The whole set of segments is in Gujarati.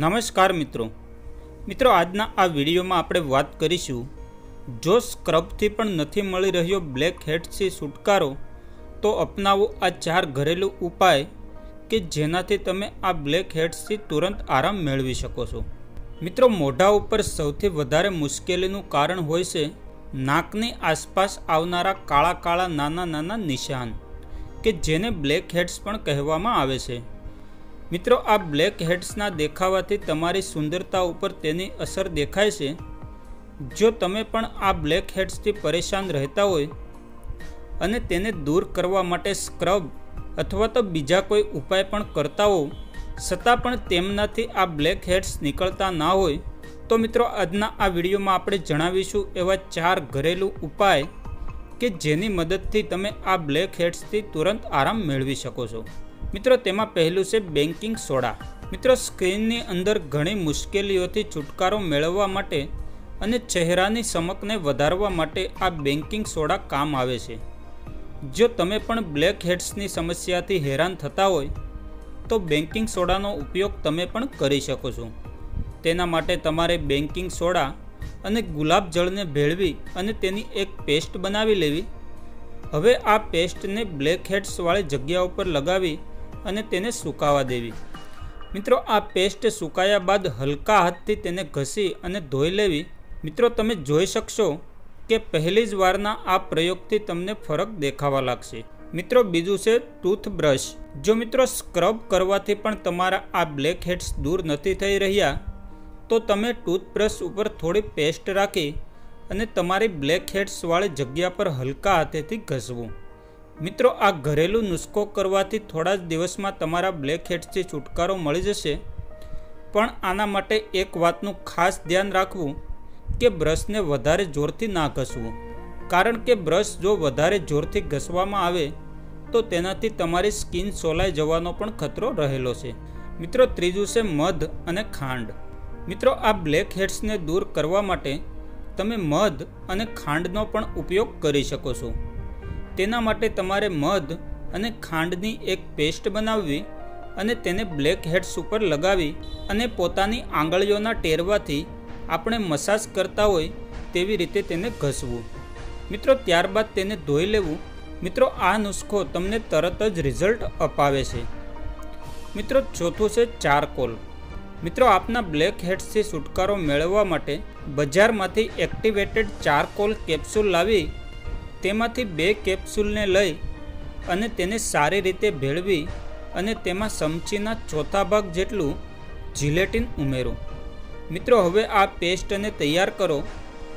નમસ્કાર મિત્રો. મિત્રો, આજના આ વિડીયોમાં આપણે વાત કરીશું, જો સ્ક્રબથી પણ નથી મળી રહ્યો બ્લેક હેડ્સથી છુટકારો, તો અપનાવો આ ચાર ઘરેલું ઉપાય કે જેનાથી તમે આ બ્લેક હેડ્સથી તુરંત આરામ મેળવી શકો છો. મિત્રો, મોઢા ઉપર સૌથી વધારે મુશ્કેલીનું કારણ હોય છે નાકની આસપાસ આવનારા કાળા કાળા નાના નાના નિશાન, કે જેને બ્લેક હેડ્સ પણ કહેવામાં આવે છે. મિત્રો, આ બ્લેક હેડ્સના દેખાવાથી તમારી સુંદરતા ઉપર તેની અસર દેખાય છે. જો તમે પણ આ બ્લેક હેડ્સથી પરેશાન રહેતા હોય અને તેને દૂર કરવા માટે સ્ક્રબ અથવા તો બીજા કોઈ ઉપાય પણ કરતા હો છતાં પણ તેમનાથી આ બ્લેક હેડ્સ નીકળતા ના હોય, તો મિત્રો, આજના આ વિડીયોમાં આપણે જણાવીશું એવા ચાર ઘરેલું ઉપાય કે જેની મદદથી તમે આ બ્લેક હેડ્સથી તુરંત આરામ મેળવી શકો છો. મિત્રો, તેમાં પહેલું છે બેન્કિંગ સોડા. મિત્રો, સ્ક્રીનની અંદર ઘણી મુશ્કેલીઓથી છુટકારો મેળવવા માટે અને ચહેરાની ચમકને વધારવા માટે આ બેન્કિંગ સોડા કામ આવે છે. જો તમે પણ બ્લેક હેડ્સની સમસ્યાથી હેરાન થતા હોય, તો બેન્કિંગ સોડાનો ઉપયોગ તમે પણ કરી શકો છો. તેના માટે તમારે બેન્કિંગ સોડા અને ગુલાબ જળને ભેળવી અને તેની એક પેસ્ટ બનાવી લેવી. હવે આ પેસ્ટને બ્લેક હેડ્સવાળી જગ્યા ઉપર લગાવી અને તેને સુકાવા દેવી. મિત્રો, આ પેસ્ટ સુકાયા બાદ હલકા હાથથી તેને ઘસી અને ધોઈ લેવી. મિત્રો, તમે જોઈ શકશો કે પહેલી જ વારના આ પ્રયોગથી તમને ફરક દેખાવા લાગશે. મિત્રો, બીજું છે ટૂથબ્રશ. જો મિત્રો સ્ક્રબ કરવાથી પણ તમારા આ બ્લેક હેડ્સ દૂર નથી થઈ રહ્યા, તો તમે ટૂથબ્રશ ઉપર થોડી પેસ્ટ રાખી અને તમારી બ્લેક હેડ્સવાળી જગ્યા પર હલકા હાથેથી ઘસવું. મિત્રો, આ ઘરેલું નુસ્ખો કરવાથી થોડા જ દિવસમાં તમારા બ્લેક હેડ્સથી છુટકારો મળી જશે. પણ આના માટે એક વાતનું ખાસ ધ્યાન રાખવું કે બ્રશને વધારે જોરથી ના ઘસવું. કારણ કે બ્રશ જો વધારે જોરથી ઘસવામાં આવે, તો તેનાથી તમારી સ્કિન સોલાઈ જવાનો પણ ખતરો રહેલો છે. મિત્રો, ત્રીજું છે મધ અને ખાંડ. મિત્રો, આ બ્લેક હેડ્સને દૂર કરવા માટે તમે મધ અને ખાંડનો પણ ઉપયોગ કરી શકો છો. તેના માટે તમારે મધ અને ખાંડની એક પેસ્ટ બનાવવી અને તેને બ્લેક હેડ્સ ઉપર લગાવી અને પોતાની આંગળીઓના ટેરવાથી આપણે મસાજ કરતા હોય તેવી રીતે તેને ઘસવું. મિત્રો, ત્યારબાદ તેને ધોઈ લેવું. મિત્રો, આ નુસ્ખો તમને તરત જ રિઝલ્ટ અપાવે છે. મિત્રો, ચોથું છે ચારકોલ. મિત્રો, આપના બ્લેક હેડ્સથી છુટકારો મેળવવા માટે બજારમાંથી એક્ટિવેટેડ ચારકોલ કેપ્સ્યુલ લાવી તેમાંથી બે કેપ્સ્યુલને લઈ અને તેને સારી રીતે ભેળવી અને તેમાં સમચીના ચોથા ભાગ જેટલું જિલેટિન ઉમેરો. મિત્રો, હવે આ પેસ્ટને તૈયાર કરો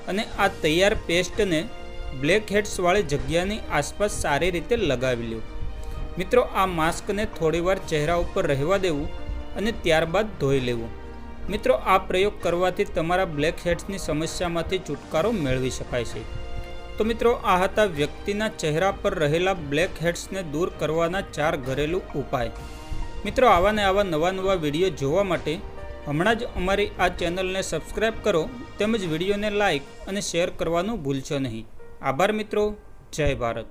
અને આ તૈયાર પેસ્ટને બ્લેક હેડ્સવાળી જગ્યાની આસપાસ સારી રીતે લગાવી લો મિત્રો, આ માસ્કને થોડીવાર ચહેરા ઉપર રહેવા દેવું અને ત્યારબાદ ધોઈ લેવું. મિત્રો, આ પ્રયોગ કરવાથી તમારા બ્લેક હેડ્સની સમસ્યામાંથી છુટકારો મેળવી શકાય છે. તો મિત્રો, આ હતા વ્યક્તિના ચહેરા પર રહેલા બ્લેક હેડ્સને દૂર કરવાના ચાર ઘરેલું ઉપાય. મિત્રો, આવા ને આવા નવા નવા વીડિયો જોવા માટે હમણાં જ અમારી આ ચેનલને સબસ્ક્રાઈબ કરો, તેમજ વિડીયોને લાઇક અને શેર કરવાનું ભૂલશો નહીં. આભાર મિત્રો, જય ભારત.